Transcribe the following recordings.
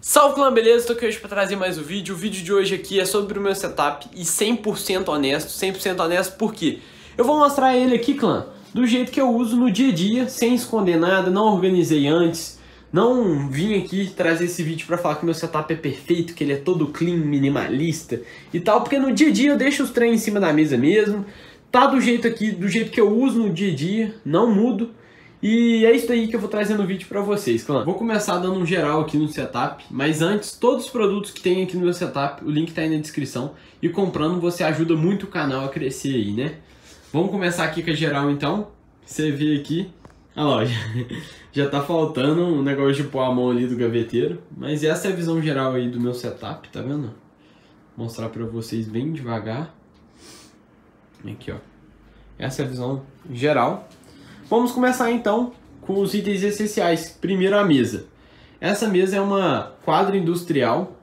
Salve clã, beleza? Estou aqui hoje para trazer mais um vídeo. O vídeo de hoje aqui é sobre o meu setup e 100% honesto, 100% honesto por quê? Eu vou mostrar ele aqui, clã, do jeito que eu uso no dia a dia, sem esconder nada, não organizei antes, não vim aqui trazer esse vídeo para falar que meu setup é perfeito, que ele é todo clean, minimalista e tal, porque no dia a dia eu deixo os trem em cima da mesa mesmo, tá do jeito aqui, do jeito que eu uso no dia a dia, não mudo. E é isso aí que eu vou trazer no vídeo pra vocês, clã. Vou começar dando um geral aqui no setup, mas antes, todos os produtos que tem aqui no meu setup, o link tá aí na descrição. E comprando você ajuda muito o canal a crescer aí, né? Vamos começar aqui com a geral então. Você vê aqui, a loja. Já tá faltando um negócio de pôr a mão ali do gaveteiro. Mas essa é a visão geral aí do meu setup, tá vendo? Vou mostrar pra vocês bem devagar. Aqui, ó. Essa é a visão geral. Vamos começar então com os itens essenciais. Primeiro a mesa. Essa mesa é uma quadra industrial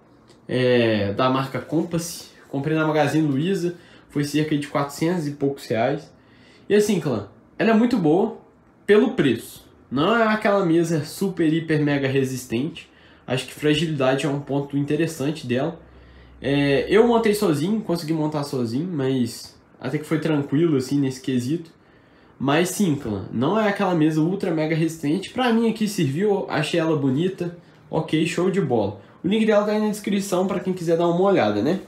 é, da marca Compass. Comprei na Magazine Luiza, foi cerca de 400 e poucos reais. E assim, clã, ela é muito boa pelo preço. Não é aquela mesa super, hiper, mega resistente. Acho que fragilidade é um ponto interessante dela. É, eu montei sozinho, consegui montar sozinho, mas até que foi tranquilo assim nesse quesito. Mas sim, clã, não é aquela mesa ultra mega resistente. Pra mim aqui serviu, achei ela bonita. Ok, show de bola. O link dela tá aí na descrição para quem quiser dar uma olhada, né?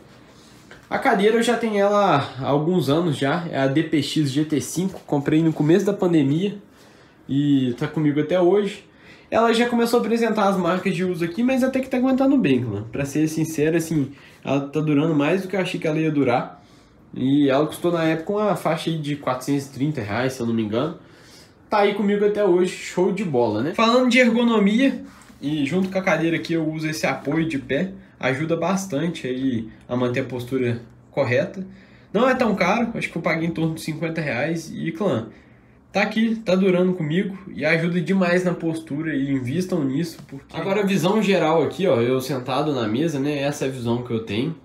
A cadeira eu já tenho ela há alguns anos já, é a DPX GT5, comprei no começo da pandemia e tá comigo até hoje. Ela já começou a apresentar as marcas de uso aqui, mas até que tá aguentando bem, clã. Pra ser sincero, assim, ela tá durando mais do que eu achei que ela ia durar. E ela custou na época uma faixa de 430 reais, se eu não me engano. Tá aí comigo até hoje, show de bola, né? Falando de ergonomia, e junto com a cadeira aqui eu uso esse apoio de pé, ajuda bastante aí a manter a postura correta. Não é tão caro, acho que eu paguei em torno de 50 reais. E clã, tá aqui, tá durando comigo e ajuda demais na postura e invistam nisso. Porque... Agora a visão geral aqui, ó, eu sentado na mesa, né? Essa é a visão que eu tenho.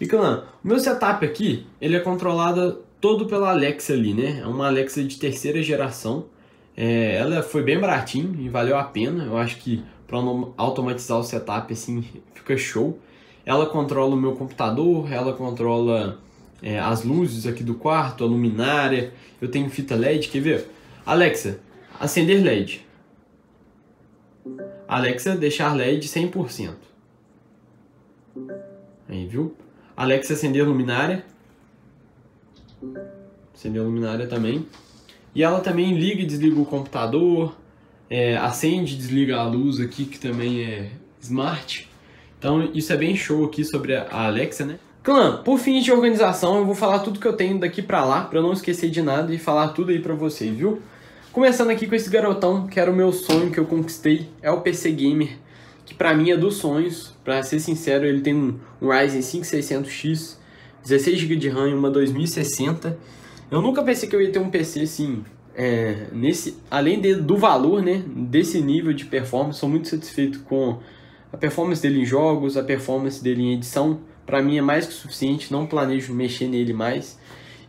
E clã, o meu setup aqui, ele é controlado todo pela Alexa ali, né? É uma Alexa de terceira geração. É, ela foi bem baratinho e valeu a pena. Eu acho que para automatizar o setup assim fica show. Ela controla o meu computador, ela controla é, as luzes aqui do quarto, a luminária. Eu tenho fita LED, quer ver? Alexa, acender LED. Alexa, deixar LED 100%. Aí, viu? Alexa acender a luminária. Acender a luminária também. E ela também liga e desliga o computador. É, acende e desliga a luz aqui, que também é smart. Então isso é bem show aqui sobre a Alexa, né? Clã, por fim de organização, eu vou falar tudo que eu tenho daqui pra lá, pra eu não esquecer de nada e falar tudo aí pra vocês, viu? Começando aqui com esse garotão, que era o meu sonho que eu conquistei, é o PC Gamer que para mim é dos sonhos. Para ser sincero, ele tem um Ryzen 5600X, 16 GB de RAM e uma 2060. Eu nunca pensei que eu ia ter um PC assim, é, nesse, além de, do valor, né, desse nível de performance. Sou muito satisfeito com a performance dele em jogos, a performance dele em edição. Para mim é mais que suficiente, não planejo mexer nele mais.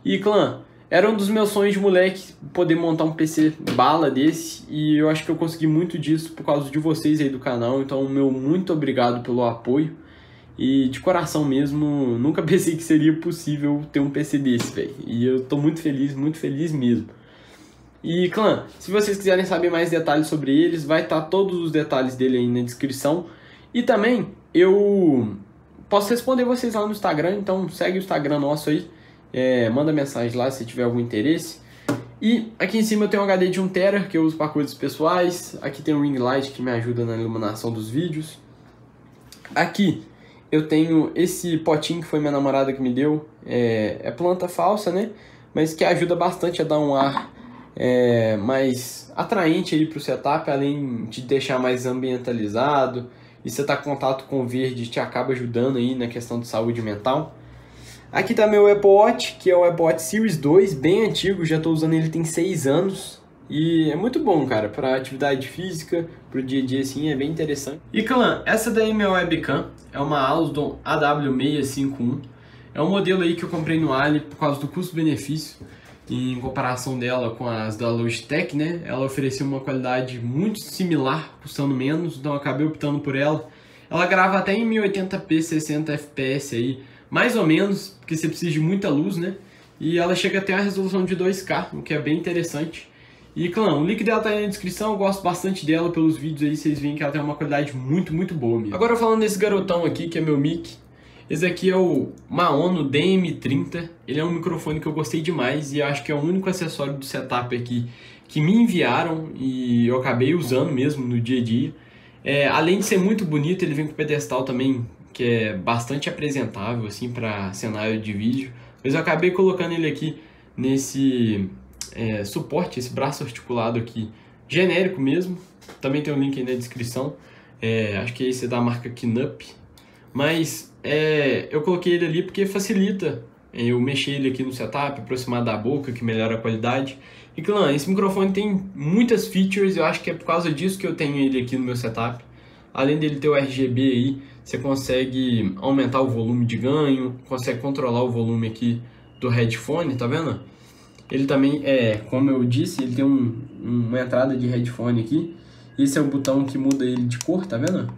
E clã, era um dos meus sonhos de moleque poder montar um PC bala desse e eu acho que eu consegui muito disso por causa de vocês aí do canal. Então, meu muito obrigado pelo apoio. E de coração mesmo, nunca pensei que seria possível ter um PC desse, velho. E eu tô muito feliz, muito feliz mesmo. E, clã, se vocês quiserem saber mais detalhes sobre eles, vai estar tá todos os detalhes dele aí na descrição. E também, eu posso responder vocês lá no Instagram, então segue o Instagram nosso aí é, manda mensagem lá se tiver algum interesse. E aqui em cima eu tenho um HD de 1TB que eu uso para coisas pessoais. Aqui tem um ring light que me ajuda na iluminação dos vídeos. Aqui eu tenho esse potinho que foi minha namorada que me deu. É, é planta falsa, né? Mas que ajuda bastante a dar um ar é, mais atraente aí para o setup, além de deixar mais ambientalizado. E você tá em contato com o verde te acaba ajudando aí na questão de saúde mental. Aqui tá meu Apple Watch, que é o Apple Watch Series 2, bem antigo, já estou usando ele tem 6 anos. E é muito bom, cara, para atividade física, pro dia a dia assim, é bem interessante. E clã, essa daí é minha webcam, é uma Alstom AW651. É um modelo aí que eu comprei no Ali por causa do custo-benefício. Em comparação dela com as da Logitech, né? Ela oferecia uma qualidade muito similar, custando menos, então acabei optando por ela. Ela grava até em 1080p 60 fps aí, mais ou menos, porque você precisa de muita luz, né? E ela chega até a resolução de 2K, o que é bem interessante. E, clã, o link dela tá aí na descrição, eu gosto bastante dela pelos vídeos aí, vocês veem que ela tem uma qualidade muito, muito boa mesmo. Agora falando desse garotão aqui, que é meu mic, esse aqui é o Maono DM30, ele é um microfone que eu gostei demais e acho que é o único acessório do setup aqui que me enviaram e eu acabei usando mesmo no dia a dia. É, além de ser muito bonito, ele vem com pedestal também, que é bastante apresentável assim para cenário de vídeo. Mas eu acabei colocando ele aqui nesse é, suporte, esse braço articulado aqui, genérico mesmo. Também tem um link aí na descrição. É, acho que esse é da marca Kinup. Mas é, eu coloquei ele ali porque facilita eu mexer ele aqui no setup, aproximar da boca, que melhora a qualidade. E claro, esse microfone tem muitas features, eu acho que é por causa disso que eu tenho ele aqui no meu setup. Além dele ter o RGB aí, você consegue aumentar o volume de ganho, consegue controlar o volume aqui do headphone, tá vendo? Ele também é, como eu disse, ele tem um, uma entrada de headphone aqui. Esse é o botão que muda ele de cor, tá vendo?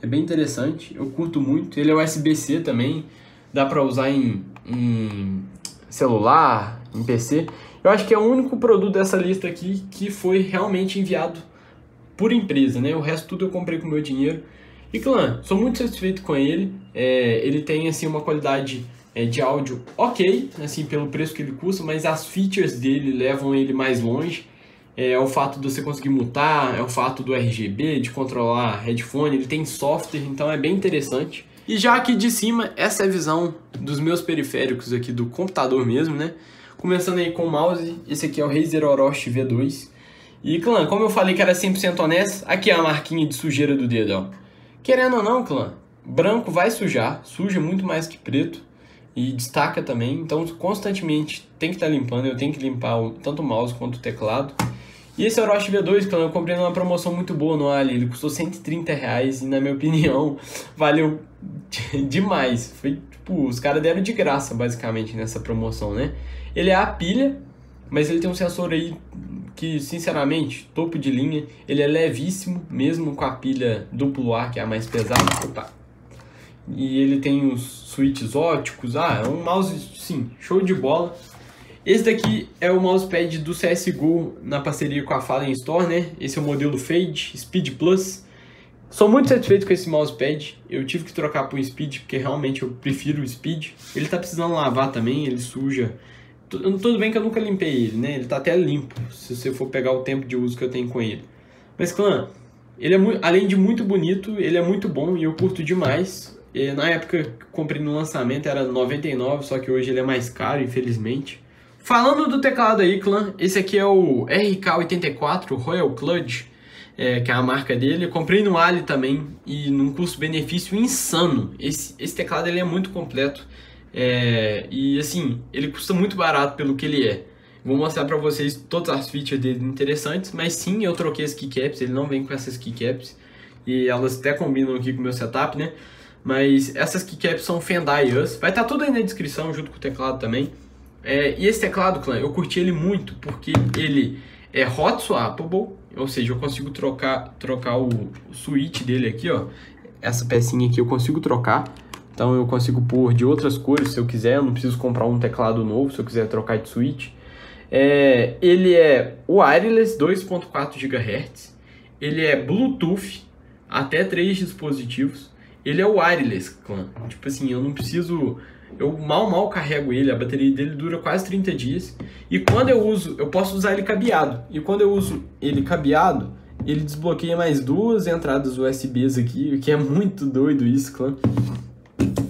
É bem interessante, eu curto muito. Ele é USB-C também, dá pra usar em, em celular, em PC. Eu acho que é o único produto dessa lista aqui que foi realmente enviado por empresa, né? O resto tudo eu comprei com meu dinheiro. E clã, sou muito satisfeito com ele. É, ele tem assim uma qualidade é, de áudio ok, assim, pelo preço que ele custa, mas as features dele levam ele mais longe. É, é o fato de você conseguir mutar, é o fato do RGB, de controlar headphone, ele tem software, então é bem interessante. E já aqui de cima, essa é a visão dos meus periféricos aqui do computador mesmo, né? Começando aí com o mouse, esse aqui é o Razer Orochi V2. E, clã, como eu falei que era 100% honesto, aqui é a marquinha de sujeira do dedo, ó. Querendo ou não, clã, branco vai sujar, suja muito mais que preto e destaca também. Então, constantemente tem que estar tá limpando. Eu tenho que limpar o, tanto o mouse quanto o teclado. E esse Orochi V2, que eu comprei numa promoção muito boa no Ali, ele custou 130 reais e, na minha opinião, valeu demais. Foi tipo, os caras deram de graça, basicamente, nessa promoção, né? Ele é a pilha, mas ele tem um sensor aí que, sinceramente, topo de linha. Ele é levíssimo, mesmo com a pilha duplo A, que é a mais pesada. Opa, e ele tem os switches óticos. Ah, é um mouse, sim, show de bola. Esse daqui é o mousepad do CSGO na parceria com a Fallen Store, né? Esse é o modelo Fade Speed Plus. Sou muito satisfeito com esse mousepad. Eu tive que trocar para o Speed, porque realmente eu prefiro o Speed. Ele tá precisando lavar também, ele suja. Tudo bem que eu nunca limpei ele, né? Ele tá até limpo, se você for pegar o tempo de uso que eu tenho com ele. Mas, clã, ele é muito, além de muito bonito, ele é muito bom e eu curto demais. E na época que comprei no lançamento era 99, só que hoje ele é mais caro, infelizmente. Falando do teclado aí, clã, esse aqui é o RK84 Royal Clutch, é, que é a marca dele. Eu comprei no Ali também e num custo-benefício insano. Esse, esse teclado ele é muito completo é, e assim, ele custa muito barato pelo que ele é. Vou mostrar para vocês todas as features dele interessantes, mas sim, eu troquei as keycaps, ele não vem com essas keycaps e elas até combinam aqui com o meu setup, né? Mas essas keycaps são Fendai Us. Vai estar tá tudo aí na descrição, junto com o teclado também. É, e esse teclado, clã, eu curti ele muito, porque ele é hot swappable, ou seja, eu consigo trocar, trocar o, o switch dele aqui, ó. Essa pecinha aqui eu consigo trocar. Então eu consigo pôr de outras cores se eu quiser, eu não preciso comprar um teclado novo se eu quiser trocar de switch. É, ele é wireless 2.4 GHz, ele é Bluetooth até três dispositivos, ele é wireless, clã. Tipo assim, eu não preciso. Eu mal, mal carrego ele, a bateria dele dura quase 30 dias. E quando eu uso, eu posso usar ele cabeado. E quando eu uso ele cabeado, ele desbloqueia mais duas entradas USBs aqui, que é muito doido isso, clã.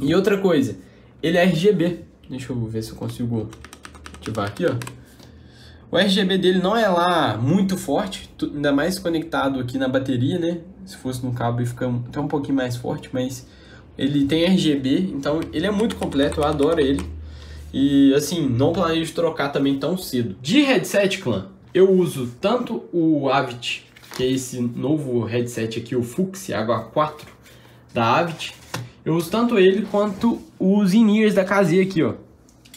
E outra coisa, ele é RGB. Deixa eu ver se eu consigo ativar aqui, ó. O RGB dele não é lá muito forte, ainda mais conectado aqui na bateria, né? Se fosse no cabo, ele fica até um pouquinho mais forte, mas ele tem RGB, então ele é muito completo, eu adoro ele. E assim, não planejo trocar também tão cedo. De headset, clã, eu uso tanto o Avit, que é esse novo headset aqui, o Fuxi Água 4 da Avit. Eu uso tanto ele quanto os in-ears da Kazi aqui, ó,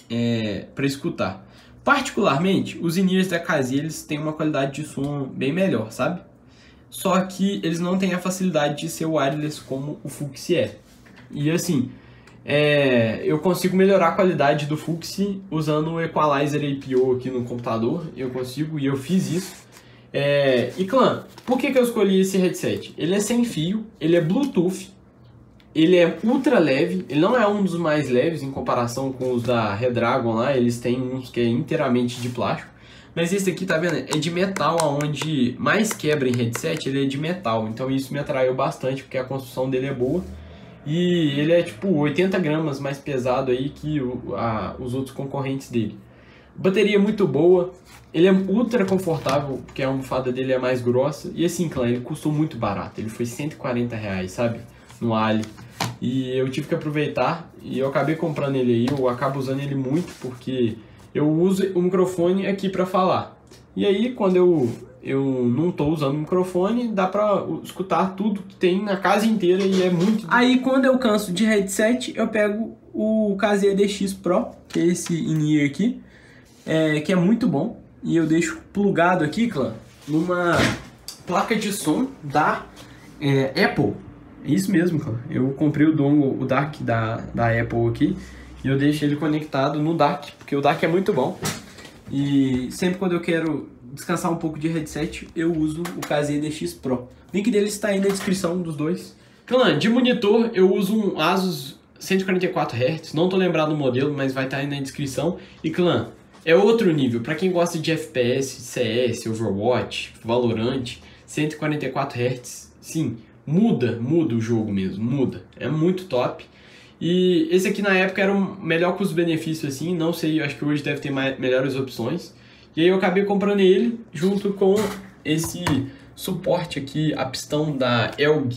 é, para escutar. Particularmente, os in-ears da Kazi, eles têm uma qualidade de som bem melhor, sabe? só que eles não têm a facilidade de ser wireless como o Fux é. E assim, é, eu consigo melhorar a qualidade do Fux usando o Equalizer APO aqui no computador, eu consigo e eu fiz isso. É, e clã, por que, que eu escolhi esse headset? Ele é sem fio, ele é Bluetooth, ele é ultra leve, ele não é um dos mais leves em comparação com os da Redragon lá, eles têm uns que é inteiramente de plástico. Mas esse aqui, tá vendo? É de metal, aonde mais quebra em headset, ele é de metal. Então isso me atraiu bastante, porque a construção dele é boa. E ele é tipo 80 gramas mais pesado aí que o, a, os outros concorrentes dele. Bateria muito boa, ele é ultra confortável, porque a almofada dele é mais grossa. E assim, clã, ele custou muito barato, ele foi 140 reais, sabe? No Ali. E eu tive que aproveitar e eu acabei comprando ele aí, eu acabo usando ele muito porque eu uso o microfone aqui para falar. E aí, quando eu, eu não estou usando o microfone, dá para escutar tudo que tem na casa inteira e é muito. Aí, quando eu canso de headset, eu pego o KZDX Pro, que é esse in aqui, é, que é muito bom. E eu deixo plugado aqui, clã, numa placa de som da é, Apple. Isso mesmo, clã. Eu comprei o dongle, o DAC da, da Apple aqui. E eu deixo ele conectado no DAC, porque o DAC é muito bom. E sempre quando eu quero descansar um pouco de headset, eu uso o KZDX Pro. O link dele está aí na descrição dos dois. Clã, de monitor eu uso um Asus 144 Hz, não tô lembrado do modelo, mas vai estar aí na descrição. E clã, é outro nível, para quem gosta de FPS, CS, Overwatch, Valorant, 144 Hz, sim, muda, muda o jogo mesmo, muda. É muito top. E esse aqui na época era o melhor custo-benefício, assim, não sei, acho que hoje deve ter mais, melhores opções. E aí eu acabei comprando ele junto com esse suporte aqui, a pistão da Elg,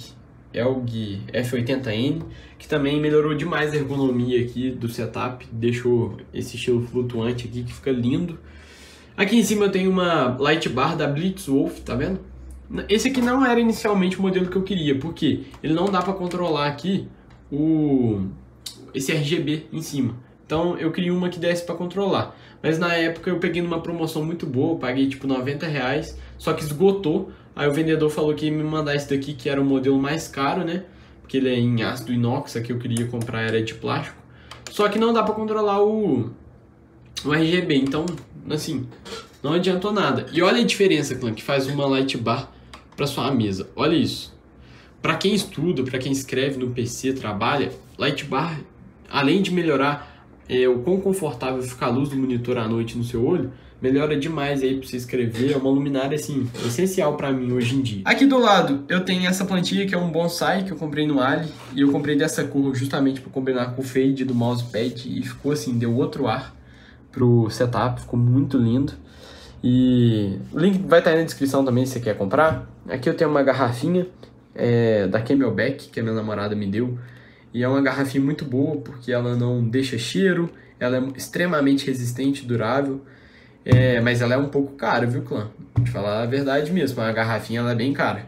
Elg F80N, que também melhorou demais a ergonomia aqui do setup, deixou esse estilo flutuante aqui que fica lindo. Aqui em cima eu tenho uma light bar da Blitzwolf, tá vendo? Esse aqui não era inicialmente o modelo que eu queria, porque ele não dá para controlar aqui o esse RGB em cima. Então eu queria uma que desse para controlar. Mas na época eu peguei numa promoção muito boa, paguei tipo 90 reais, só que esgotou. Aí o vendedor falou que ia me mandar esse daqui, que era o modelo mais caro, né? Porque ele é em ácido inox, a que eu queria comprar era de plástico. Só que não dá para controlar o, o RGB, então, assim, não adiantou nada. E olha a diferença, clã, que faz uma light bar para sua mesa. Olha isso. Para quem estuda, para quem escreve no PC, trabalha, Lightbar, além de melhorar é, o quão confortável fica a luz do monitor à noite no seu olho, melhora demais aí para você escrever. É uma luminária assim essencial para mim hoje em dia. Aqui do lado eu tenho essa plantinha que é um bonsai que eu comprei no Ali e eu comprei dessa cor justamente para combinar com o fade do mousepad e ficou assim, deu outro ar pro setup, ficou muito lindo. E o link vai estar aí na descrição também se você quer comprar. Aqui eu tenho uma garrafinha é, da Camelback, que a minha namorada me deu. E é uma garrafinha muito boa, porque ela não deixa cheiro, ela é extremamente resistente, durável. É, mas ela é um pouco cara, viu, clã? Vou te falar a verdade mesmo, a garrafinha ela é bem cara.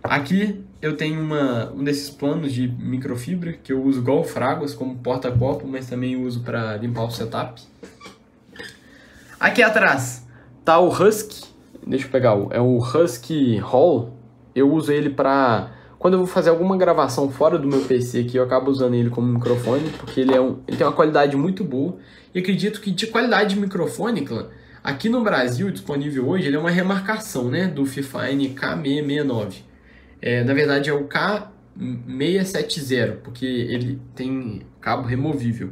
Aqui eu tenho uma, um desses planos de microfibra que eu uso igual Fraguas como porta-copo, mas também uso para limpar o setup. Aqui atrás tá o Husky, deixa eu pegar o, é o Husky Hall, eu uso ele para quando eu vou fazer alguma gravação fora do meu PC aqui, eu acabo usando ele como microfone, porque ele, é um, ele tem uma qualidade muito boa. E acredito que de qualidade de microfone, clã, aqui no Brasil, disponível hoje, ele é uma remarcação né, do Fifine K669. É, na verdade é o K670, porque ele tem cabo removível.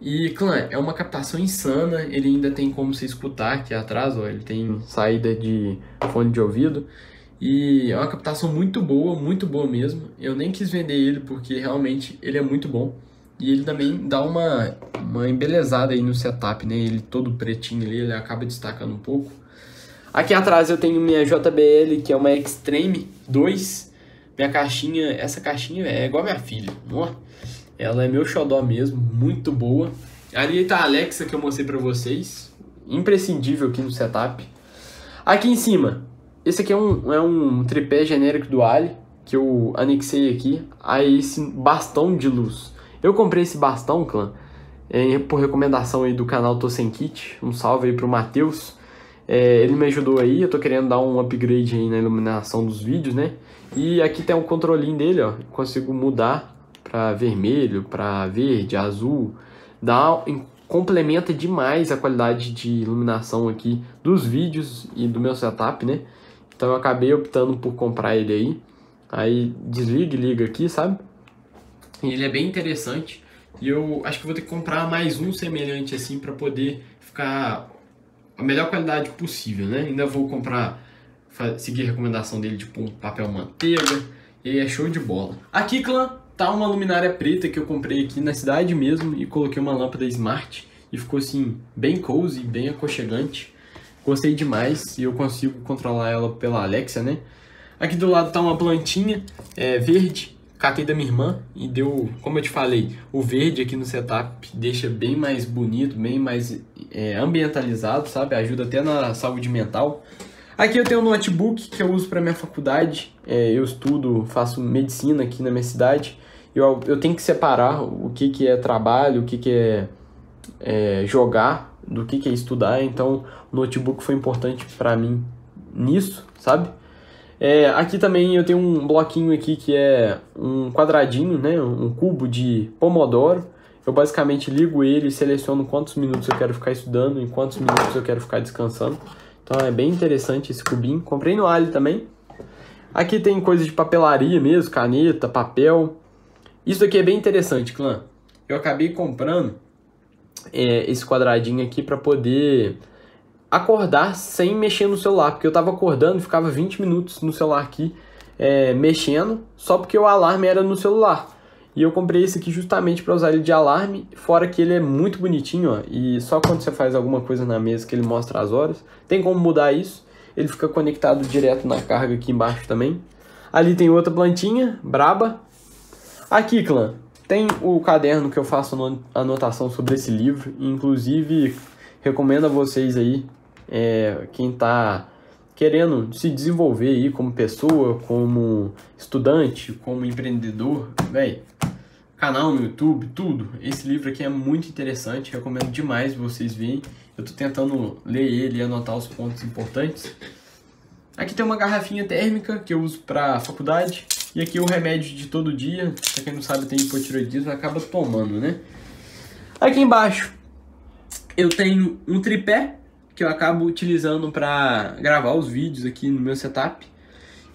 E, clã, é uma captação insana, ele ainda tem como você escutar aqui atrás, ó, ele tem saída de fone de ouvido. E é uma captação muito boa, muito boa mesmo. Eu nem quis vender ele porque realmente ele é muito bom. E ele também dá uma, uma embelezada aí no setup, né? Ele todo pretinho ali, ele acaba destacando um pouco. Aqui atrás eu tenho minha JBL, que é uma Extreme 2. Minha caixinha, essa caixinha é igual a minha filha. Ó, ela é meu xodó mesmo, muito boa. Ali tá a Alexa que eu mostrei pra vocês. Imprescindível aqui no setup. Aqui em cima, esse aqui é um, é um tripé genérico do Ali, que eu anexei aqui a esse bastão de luz. Eu comprei esse bastão, clã, é, por recomendação aí do canal Tô Sem Kit. Um salve aí pro Matheus. É, ele me ajudou aí, eu tô querendo dar um upgrade aí na iluminação dos vídeos, né? E aqui tem um controlinho dele, ó. Consigo mudar para vermelho, para verde, azul. Dá, complementa demais a qualidade de iluminação aqui dos vídeos e do meu setup, né? Então eu acabei optando por comprar ele aí. Aí desliga e liga aqui, sabe? E ele é bem interessante. E eu acho que vou ter que comprar mais um semelhante assim para poder ficar a melhor qualidade possível, né? Ainda vou comprar, seguir a recomendação dele, tipo um papel manteiga, e é show de bola. Aqui, clã, tá uma luminária preta que eu comprei aqui na cidade mesmo e coloquei uma lâmpada smart e ficou assim, bem cozy, bem aconchegante. Gostei demais e eu consigo controlar ela pela Alexa, né? Aqui do lado tá uma plantinha é, verde catei da minha irmã e deu, como eu te falei, o verde aqui no setup deixa bem mais bonito, bem mais é, ambientalizado, sabe? Ajuda até na saúde mental. Aqui eu tenho um notebook que eu uso para minha faculdade, é, eu estudo, faço medicina aqui na minha cidade. Eu, eu tenho que separar o que, que é trabalho, o que, que é, é jogar, do que, que é estudar. Então o notebook foi importante para mim nisso, sabe? É, aqui também eu tenho um bloquinho aqui que é um quadradinho, né, um cubo de pomodoro. Eu basicamente ligo ele e seleciono quantos minutos eu quero ficar estudando e quantos minutos eu quero ficar descansando. Então é bem interessante esse cubinho. Comprei no Ali também. Aqui tem coisa de papelaria mesmo, caneta, papel. Isso aqui é bem interessante, clã. Eu acabei comprando é, esse quadradinho aqui para poder acordar sem mexer no celular, porque eu tava acordando e ficava 20 minutos no celular aqui é, mexendo, só porque o alarme era no celular. E eu comprei esse aqui justamente para usar ele de alarme, fora que ele é muito bonitinho, ó, e só quando você faz alguma coisa na mesa que ele mostra as horas. Tem como mudar isso, ele fica conectado direto na carga aqui embaixo também. Ali tem outra plantinha, braba. Aqui, clã, tem o caderno que eu faço anotação sobre esse livro, inclusive recomendo a vocês aí é, quem está querendo se desenvolver aí como pessoa, como estudante, como empreendedor, velho, canal no YouTube, tudo. Esse livro aqui é muito interessante, recomendo demais vocês verem. Eu estou tentando ler ele e anotar os pontos importantes. Aqui tem uma garrafinha térmica que eu uso para faculdade. E aqui o remédio de todo dia, pra quem não sabe tem hipotiroidismo, acaba tomando, né? Aqui embaixo eu tenho um tripé que eu acabo utilizando para gravar os vídeos aqui no meu setup.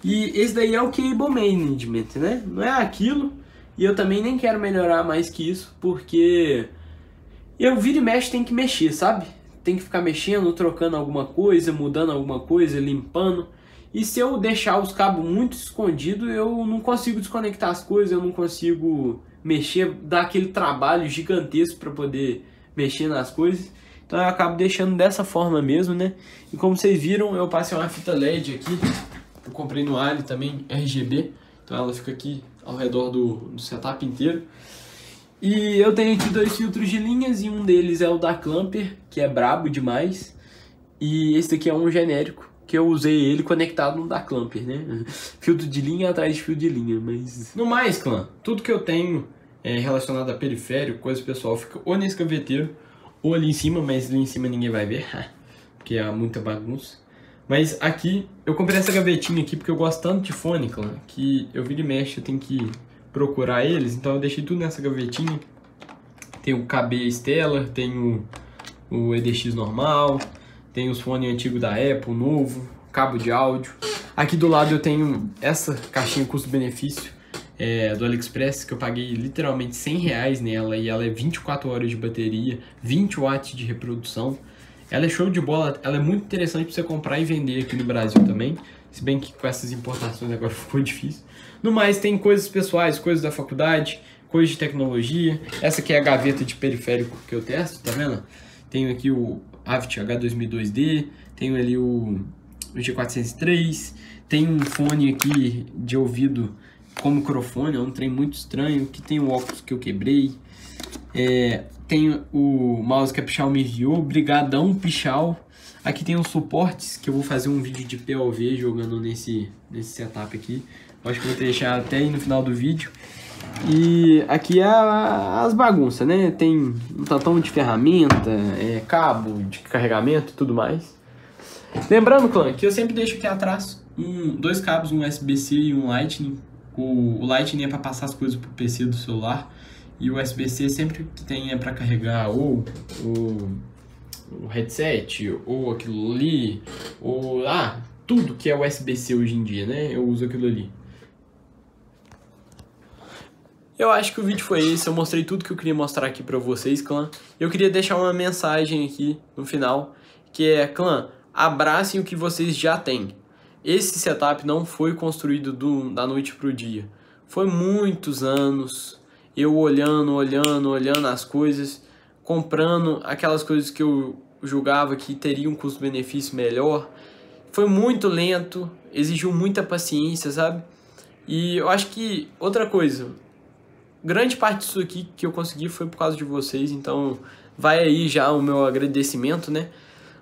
E esse daí é o Cable Management, né? Não é aquilo. E eu também nem quero melhorar mais que isso, porque eu viro e mexe tem que mexer, sabe? Tem que ficar mexendo, trocando alguma coisa, mudando alguma coisa, limpando. E se eu deixar os cabos muito escondidos, eu não consigo desconectar as coisas, eu não consigo mexer, dar aquele trabalho gigantesco para poder mexer nas coisas. Então eu acabo deixando dessa forma mesmo, né? E como vocês viram, eu passei uma fita LED aqui. Eu comprei no Ali também, RGB. Então ela fica aqui ao redor do, do setup inteiro. E eu tenho aqui dois filtros de linhas e um deles é o da Clamper, que é brabo demais. E esse aqui é um genérico, que eu usei ele conectado no da Clamper, né? Filtro de linha atrás de fio de linha, mas... No mais, clã, tudo que eu tenho é relacionado a periférico, coisa pessoal, fica ou nesse gaveteiro ou ali em cima, mas ali em cima ninguém vai ver, porque é muita bagunça. Mas aqui, eu comprei essa gavetinha aqui porque eu gosto tanto de fone, clã, que eu viro e mexe, eu tenho que procurar eles, então eu deixei tudo nessa gavetinha. Tem o KB Stellar, tem o, o EDX normal, tem os fones antigos da Apple, novo, cabo de áudio. Aqui do lado eu tenho essa caixinha custo-benefício, é, do AliExpress que eu paguei literalmente 100 reais nela e ela é 24 horas de bateria, 20 watts de reprodução. Ela é show de bola, ela é muito interessante para você comprar e vender aqui no Brasil também, se bem que com essas importações agora ficou difícil. No mais, tem coisas pessoais, coisas da faculdade, coisas de tecnologia. Essa aqui é a gaveta de periférico que eu testo, tá vendo? Tenho aqui o Aft H2002D, tenho ali o, o G403, tem um fone aqui de ouvido com microfone, é um trem muito estranho, que tem o óculos que eu quebrei. É, tem o mouse que a Pichal me enviou, brigadão Pichal. Aqui tem os suportes, que eu vou fazer um vídeo de POV jogando nesse, nesse setup aqui. acho que vou deixar até aí no final do vídeo. E aqui é as bagunças, né? Tem um tantão de ferramenta, é, cabo de carregamento e tudo mais. Lembrando, clã, que eu sempre deixo aqui atrás um, dois cabos, um USB-C e um Lightning. O, o Lightning é para passar as coisas pro PC do celular e o USB-C sempre que tem é para carregar ou o, o headset ou aquilo ali, ou ah, tudo que é USB-C hoje em dia, né? Eu uso aquilo ali. Eu acho que o vídeo foi esse, eu mostrei tudo que eu queria mostrar aqui pra vocês, clã. Eu queria deixar uma mensagem aqui no final, que é, clã, abracem o que vocês já têm. Esse setup não foi construído do, da noite pro dia. Foi muitos anos eu olhando, olhando, olhando as coisas, comprando aquelas coisas que eu julgava que teriam um custo-benefício melhor. Foi muito lento, exigiu muita paciência, sabe? E eu acho que outra coisa, grande parte disso aqui que eu consegui foi por causa de vocês, então vai aí já o meu agradecimento, né?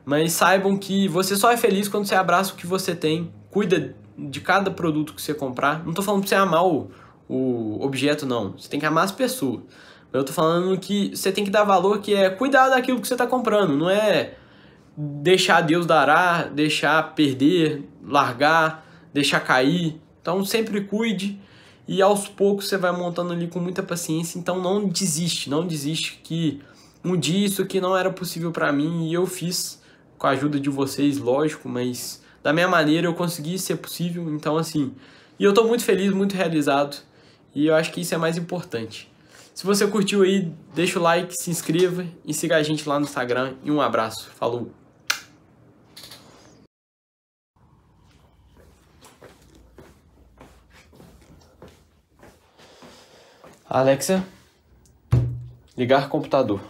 Mas saibam que você só é feliz quando você abraça o que você tem, cuida de cada produto que você comprar. Não tô falando pra você amar o, o objeto, não. Você tem que amar as pessoas. Eu tô falando que você tem que dar valor, que é cuidar daquilo que você tá comprando, não é deixar Deus dará, deixar perder, largar, deixar cair. Então sempre cuide e aos poucos você vai montando ali com muita paciência. Então não desiste, não desiste que um dia isso aqui não era possível para mim e eu fiz com a ajuda de vocês, lógico, mas da minha maneira eu consegui ser possível. Então assim, e eu tô muito feliz, muito realizado e eu acho que isso é mais importante. Se você curtiu aí, deixa o like, se inscreva e siga a gente lá no Instagram. E um abraço. Falou! Alexa, ligar computador.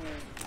Mm.